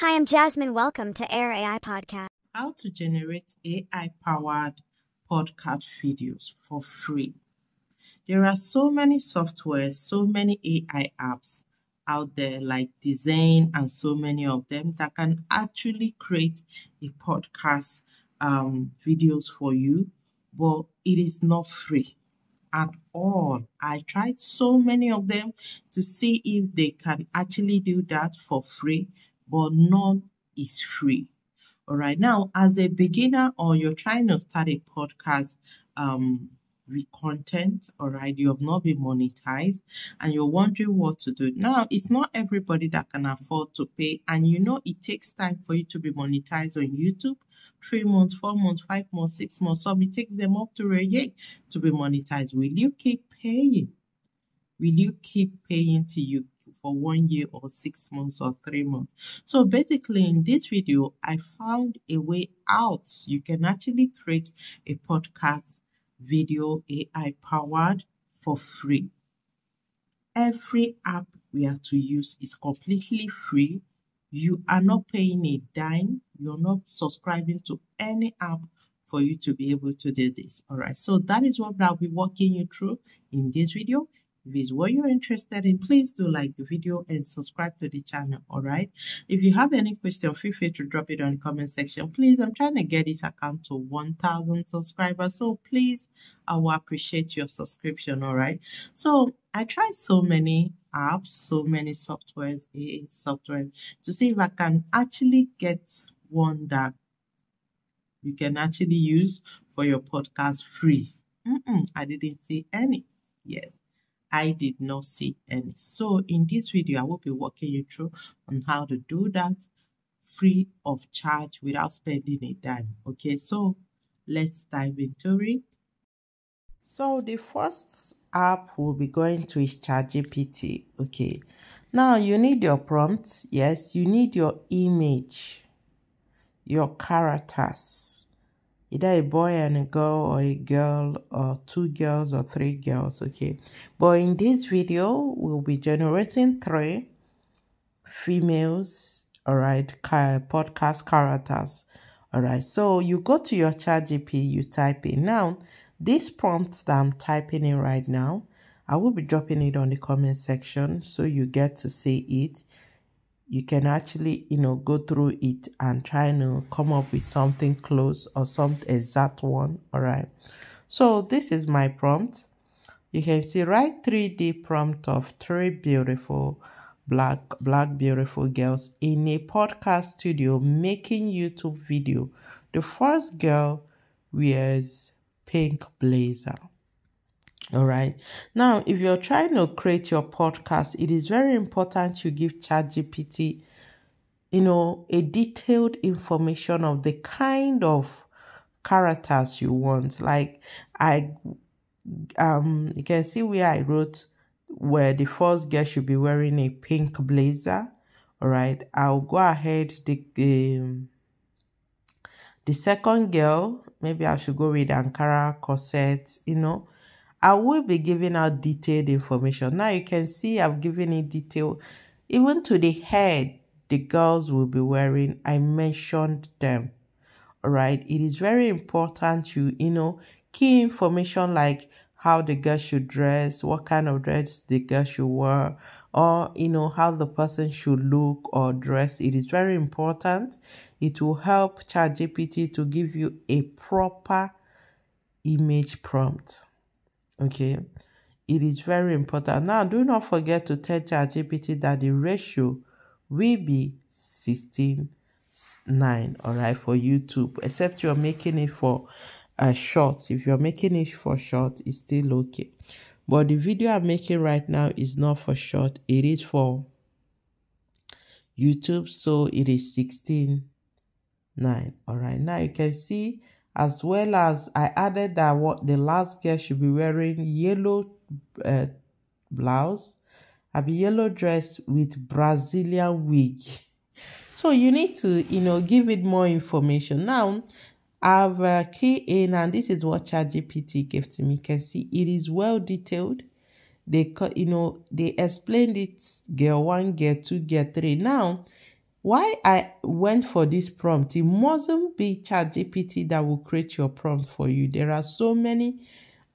Hi, I'm Jasmine. Welcome to Air AI Podcast. How to generate AI powered podcast videos for free. There are so many softwares, so many AI apps out there like Design and so many of them that can actually create a podcast um, videos for you, but it is not free at all. I tried so many of them to see if they can actually do that for free, but none is free. All right. Now, as a beginner or you're trying to start a podcast, um, with content, all right, you have not been monetized and you're wondering what to do. Now, it's not everybody that can afford to pay, and you know it takes time for you to be monetized on YouTube three months, four months, five months, six months. Some it takes them up to a year to be monetized. Will you keep paying? Will you keep paying to you for one year or six months or three months? So basically in this video, I found a way out. You can actually create a podcast video AI powered for free. Every app we are to use is completely free. You are not paying a dime. You're not subscribing to any app for you to be able to do this. All right. So that is what I'll be walking you through in this video. If it's what you're interested in, please do like the video and subscribe to the channel. All right. If you have any question, feel free to drop it on the comment section. Please, I'm trying to get this account to 1,000 subscribers. So please, I will appreciate your subscription. All right. So I tried so many apps, so many softwares, AI software to see if I can actually get one that you can actually use for your podcast free. Mm -mm, I didn't see any. Yes. I did not see any. So in this video, I will be walking you through on how to do that free of charge without spending a dime. Okay, so let's dive into it. So the first app we'll be going to is ChatGPT. Okay, now you need your prompts. Yes, you need your image, your characters either a boy and a girl or a girl or two girls or three girls okay? But in this video we'll be generating three females all right podcast characters all right so you go to your chat gp you type in. Now this prompt that i'm typing in right now i will be dropping it on the comment section so you get to see it you can actually you know go through it and try to come up with something close or some exact one all right? So this is my prompt. You can see write 3d prompt of three beautiful black black beautiful girls in a podcast studio making youtube video. The first girl wears pink blazer all right. Now, if you're trying to create your podcast, it is very important you give ChatGPT, you know, a detailed information of the kind of characters you want. Like I um you can see where I wrote where the first girl should be wearing a pink blazer. All right. I'll go ahead the um, the second girl, maybe I should go with Ankara corset, you know I will be giving out detailed information. Now you can see I've given it detail. Even to the head the girls will be wearing, I mentioned them. Alright, it is very important you, you know, key information like how the girl should dress, what kind of dress the girl should wear, or you know how the person should look or dress. It is very important. It will help ChatGPT to give you a proper image prompt okay. It is very important. Now do not forget to tell ChatGPT that the ratio will be 16 9 all right for youtube except you're making it for a short. If you're making it for short it's still okay. But the video i'm making right now is not for short. It is for youtube so it is 16 9 all right now you can see as well as I added that what the last girl should be wearing yellow uh, blouse, a yellow dress with Brazilian wig. So you need to, you know, give it more information. Now, I've uh, key in, and this is what ChatGPT gave to me. You can see it is well detailed. They, you know, they explained it. Girl one, girl two, girl three. Now, why I went for this prompt, it mustn't be ChatGPT that will create your prompt for you. There are so many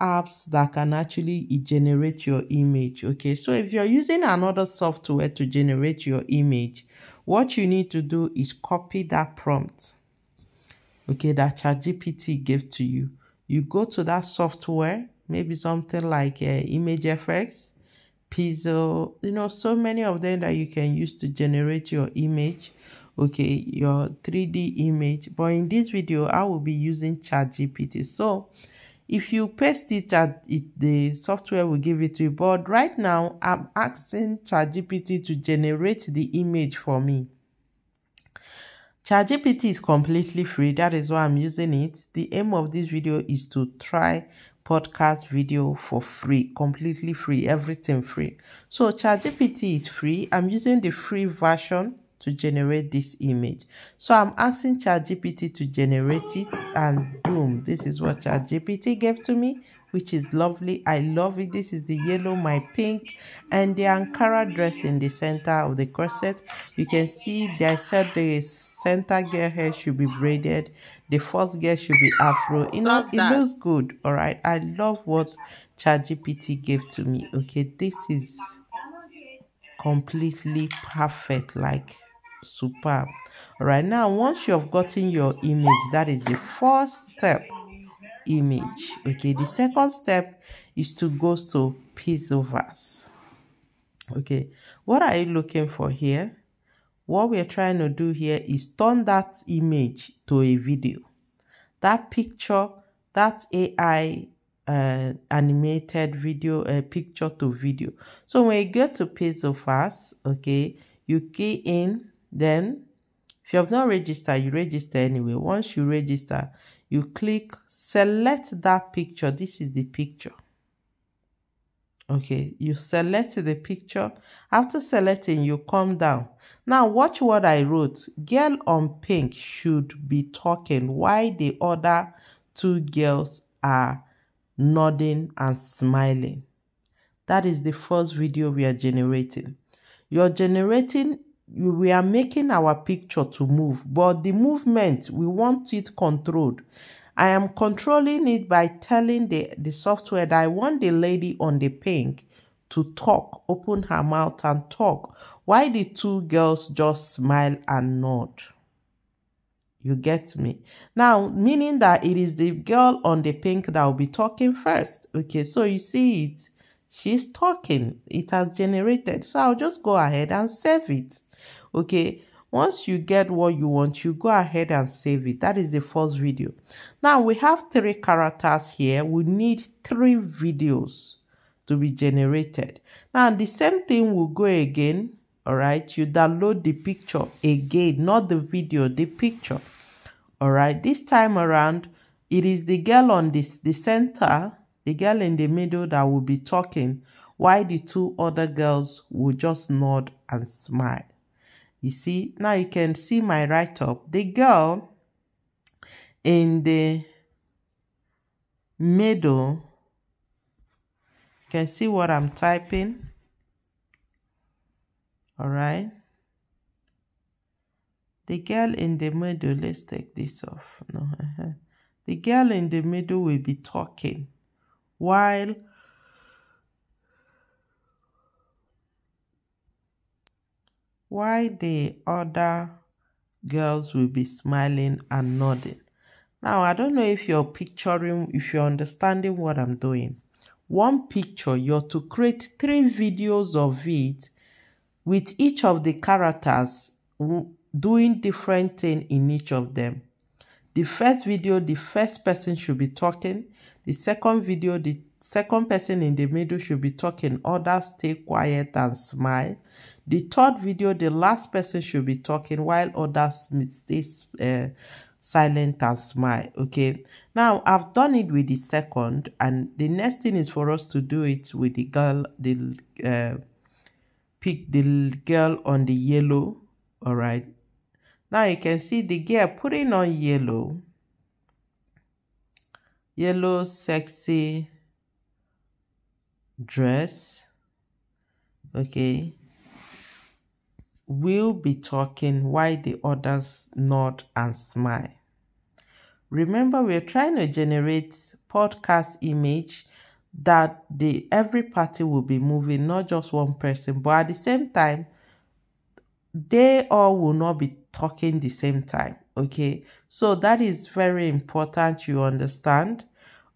apps that can actually generate your image. Okay, so if you're using another software to generate your image, what you need to do is copy that prompt. Okay, that ChatGPT gave to you. You go to that software, maybe something like uh, ImageFX, Pixel, you know, so many of them that you can use to generate your image okay your 3d image but in this video i will be using ChatGPT so if you paste it at it, the software will give it to you. But right now, I'm asking ChatGPT to generate the image for me. ChatGPT is completely free. That is why I'm using it. The aim of this video is to try podcast video for free, completely free, everything free. So ChatGPT is free. I'm using the free version to generate this image. So I'm asking ChatGPT to generate it and boom, this is what ChatGPT gave to me, which is lovely. I love it. This is the yellow, my pink, and the Ankara dress in the center of the corset. You can see they said the center girl hair should be braided. The first girl should be afro. You know, it looks good. All right. I love what ChatGPT gave to me. Okay, this is completely perfect. Like superb right now once you have gotten your image that is the first step image okay the second step is to go to pixelverse okay what are you looking for here what we're trying to do here is turn that image to a video that picture that ai uh, animated video uh, picture to video so when you go to pixelverse okay you key in then, if you have not registered, you register anyway. Once you register, you click select that picture. This is the picture. Okay, you select the picture. After selecting, you come down. Now, watch what I wrote. Girl on pink should be talking while the other two girls are nodding and smiling. That is the first video we are generating. You're generating we are making our picture to move, but the movement, we want it controlled. I am controlling it by telling the, the software that I want the lady on the pink to talk, open her mouth and talk, while the two girls just smile and nod. You get me? Now, meaning that it is the girl on the pink that will be talking first. Okay, so you see it. She's talking. It has generated. So I'll just go ahead and save it okay once you get what you want you go ahead and save it that is the first video now we have three characters here we need three videos to be generated now the same thing will go again all right you download the picture again not the video the picture all right this time around it is the girl on this the center the girl in the middle that will be talking while the two other girls will just nod and smile you see, now you can see my write-up. The girl in the middle, you can see what I'm typing. All right. The girl in the middle, let's take this off. No, uh -huh. The girl in the middle will be talking while Why the other girls will be smiling and nodding. Now, I don't know if you're picturing, if you're understanding what I'm doing. One picture, you're to create three videos of it with each of the characters doing different thing in each of them. The first video, the first person should be talking. The second video, the second person in the middle should be talking. Others stay quiet and smile. The third video, the last person should be talking while others stay uh, silent and smile. Okay. Now, I've done it with the second, and the next thing is for us to do it with the girl, the uh, pick the girl on the yellow. All right. Now you can see the girl putting on yellow. Yellow sexy dress. Okay will be talking while the others nod and smile. Remember, we're trying to generate podcast image that the every party will be moving, not just one person, but at the same time, they all will not be talking the same time. Okay, so that is very important you understand.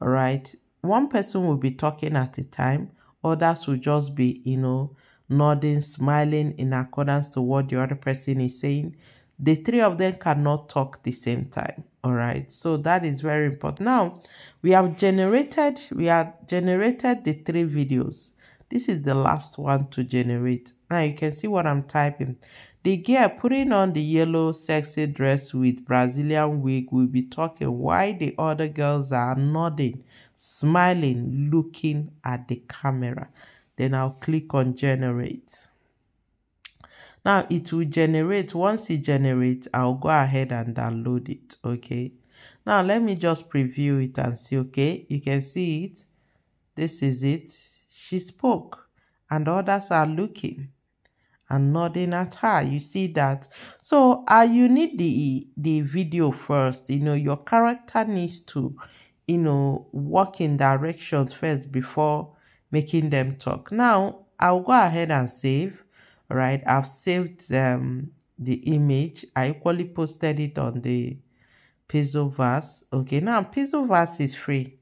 All right, one person will be talking at a time, others will just be, you know, nodding, smiling in accordance to what the other person is saying. The three of them cannot talk the same time. All right, so that is very important. Now, we have generated, we have generated the three videos. This is the last one to generate. Now you can see what I'm typing. The girl putting on the yellow sexy dress with Brazilian wig will be talking while the other girls are nodding, smiling, looking at the camera. Then I'll click on generate. Now it will generate. Once it generates, I'll go ahead and download it. Okay. Now let me just preview it and see. Okay. You can see it. This is it. She spoke and others are looking and nodding at her. You see that? So uh, you need the the video first. You know, your character needs to, you know, walk in directions first before making them talk. Now, I'll go ahead and save, right? I've saved um, the image. I equally posted it on the Pixelverse. Okay, now Pixelverse is free.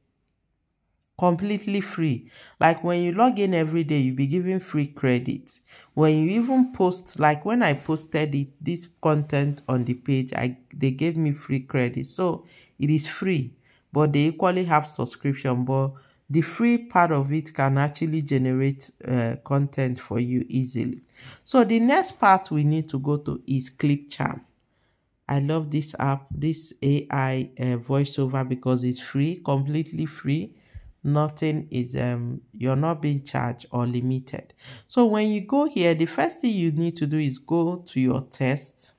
Completely free. Like when you log in every day, you'll be given free credit. When you even post, like when I posted it, this content on the page, I they gave me free credit. So it is free, but they equally have subscription. But the free part of it can actually generate uh, content for you easily. So the next part we need to go to is Clipchamp. I love this app, this AI uh, voiceover because it's free, completely free. Nothing is, um, you're not being charged or limited. So when you go here, the first thing you need to do is go to your test.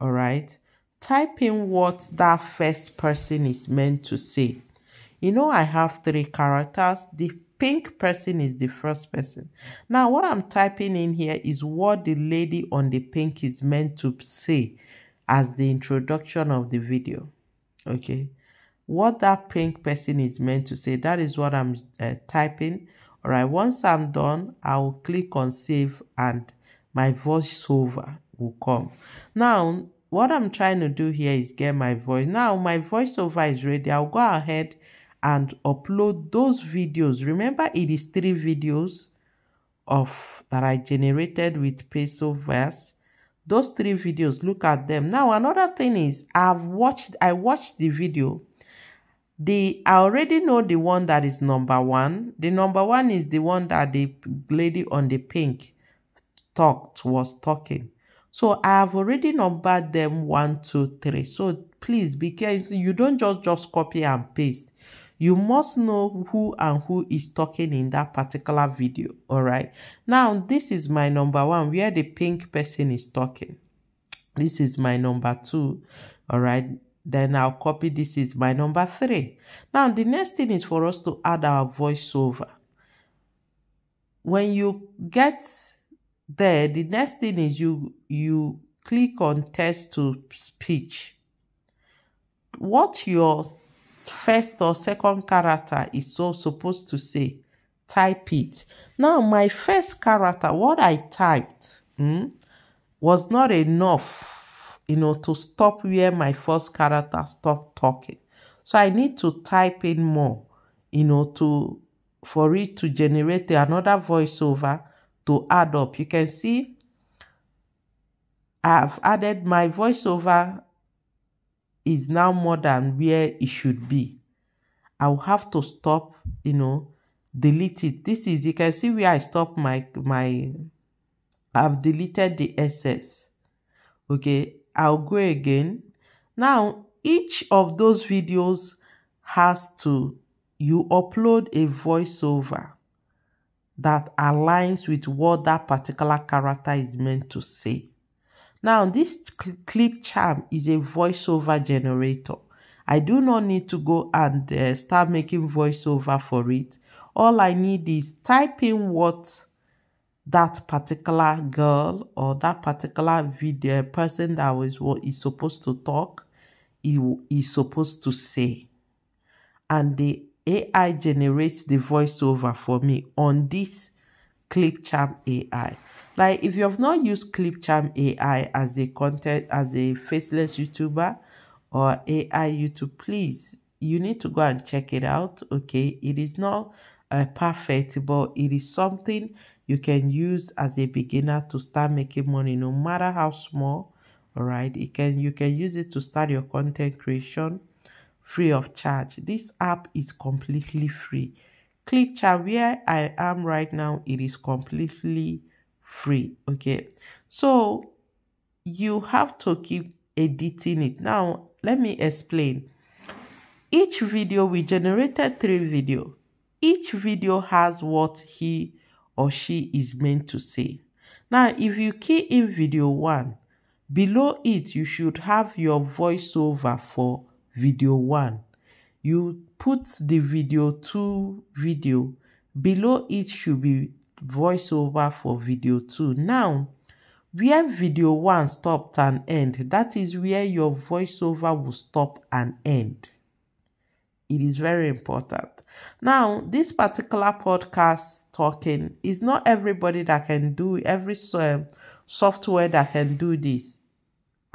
All right. Type in what that first person is meant to say. You know, I have three characters. The pink person is the first person. Now, what I'm typing in here is what the lady on the pink is meant to say as the introduction of the video. Okay. What that pink person is meant to say, that is what I'm uh, typing. All right. Once I'm done, I will click on save and my voiceover will come. Now, what I'm trying to do here is get my voice. Now, my voiceover is ready. I'll go ahead and upload those videos. Remember, it is three videos of that I generated with Pixelverse. Those three videos, look at them. Now, another thing is I've watched, I watched the video. The I already know the one that is number one. The number one is the one that the lady on the pink talked was talking. So I have already numbered them one, two, three. So please be careful. You don't just just copy and paste you must know who and who is talking in that particular video all right now this is my number one where the pink person is talking this is my number two all right then I'll copy this is my number three. Now the next thing is for us to add our voiceover. When you get there, the next thing is you you click on text to speech. What your first or second character is so supposed to say. Type it. Now, my first character, what I typed hmm, was not enough, you know, to stop where my first character stopped talking. So I need to type in more, you know, to for it to generate another voiceover to add up. You can see I've added my voiceover is now more than where it should be. I will have to stop, you know, delete it. This is, you can see where I stop my, my, I've deleted the SS. Okay, I'll go again. Now, each of those videos has to, you upload a voiceover that aligns with what that particular character is meant to say. Now, this Clipchamp is a voiceover generator. I do not need to go and uh, start making voiceover for it. All I need is type in what that particular girl or that particular video person that was what is supposed to talk is supposed to say and the AI generates the voiceover for me on this Clipchamp AI. Like if you have not used Clipchamp AI as a content as a faceless YouTuber or AI YouTube, please you need to go and check it out. Okay, it is not uh, perfect, but it is something you can use as a beginner to start making money, no matter how small. All right, it can you can use it to start your content creation free of charge. This app is completely free. Clipchamp, where I am right now, it is completely free. Okay, so you have to keep editing it. Now, let me explain. Each video, we generated three video. Each video has what he or she is meant to say. Now, if you key in video one, below it, you should have your voiceover for video one. You put the video two video. Below it should be voiceover for video two. Now, where video one stopped and end, that is where your voiceover will stop and end. It is very important. Now, this particular podcast talking is not everybody that can do every um, software that can do this.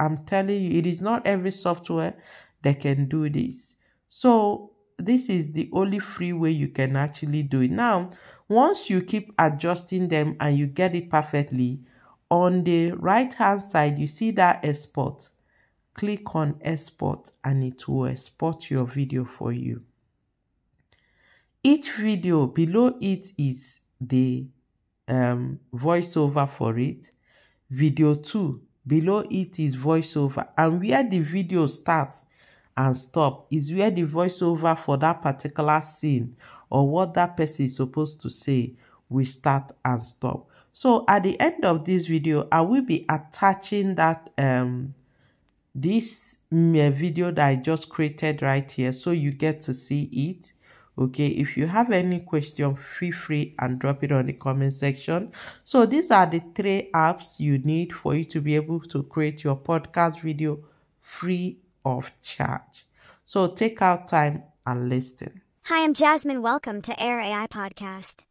I'm telling you, it is not every software that can do this. So this is the only free way you can actually do it. Now, once you keep adjusting them and you get it perfectly, on the right hand side, you see that export. Click on export and it will export your video for you. Each video below it is the um, voiceover for it. Video 2, below it is voiceover. And where the video starts and stop is where the voiceover for that particular scene or what that person is supposed to say we start and stop. So at the end of this video, I will be attaching that um this video that I just created right here so you get to see it. Okay, if you have any question, feel free and drop it on the comment section. So these are the three apps you need for you to be able to create your podcast video free of charge. So take out time and listen. Hi, I'm Jasmine. Welcome to Air AI Podcast.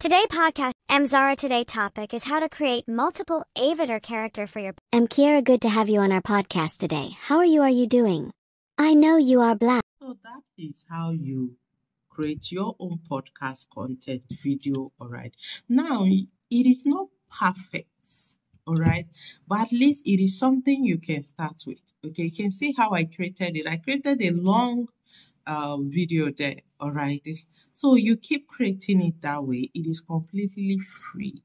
Today podcast, Mzara today topic is how to create multiple avatar character for your I'm Kiara, good to have you on our podcast today. How are you are you doing? I know you are black. So that is how you create your own podcast content video, all right. Now, it is not perfect all right but at least it is something you can start with okay you can see how i created it i created a long uh, video there all right so you keep creating it that way it is completely free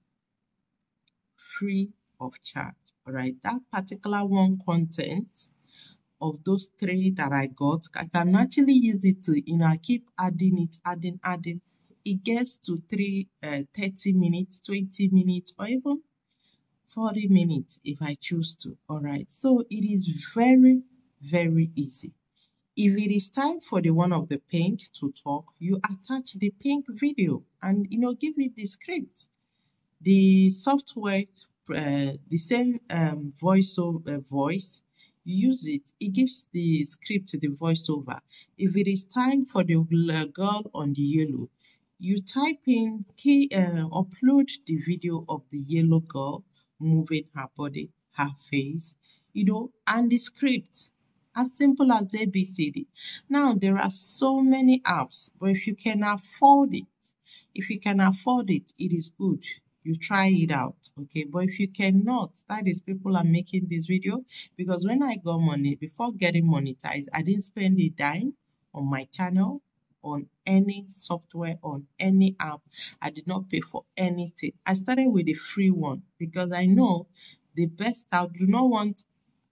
free of charge all right that particular one content of those three that i got i can actually use it to you know i keep adding it adding adding it gets to three uh, 30 minutes 20 minutes or even 40 minutes if I choose to. All right. So it is very, very easy. If it is time for the one of the pink to talk, you attach the pink video and you know give it the script. The software, uh, the same um, voiceover uh, voice, you use it. It gives the script the voiceover. If it is time for the girl on the yellow, you type in key, uh, upload the video of the yellow girl moving her body, her face, you know, and the script. As simple as ABCD. Now, there are so many apps, but if you can afford it, if you can afford it, it is good. You try it out, okay? But if you cannot, that is people are making this video because when I got money, before getting monetized, I didn't spend a dime on my channel on any software, on any app. I did not pay for anything. I started with a free one because I know the best I do not want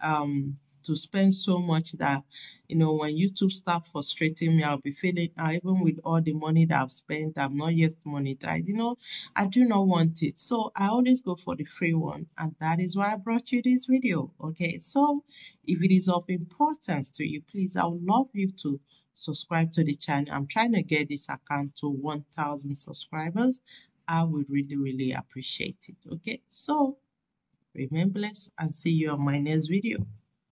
um to spend so much that you know when YouTube start frustrating me, I'll be feeling uh, even with all the money that I've spent, I'm not yet monetized. You know, I do not want it. So I always go for the free one, and that is why I brought you this video. Okay, so if it is of importance to you, please I would love you to subscribe to the channel. I'm trying to get this account to 1,000 subscribers I would really, really appreciate it. Okay, so remain blessed and see you on my next video.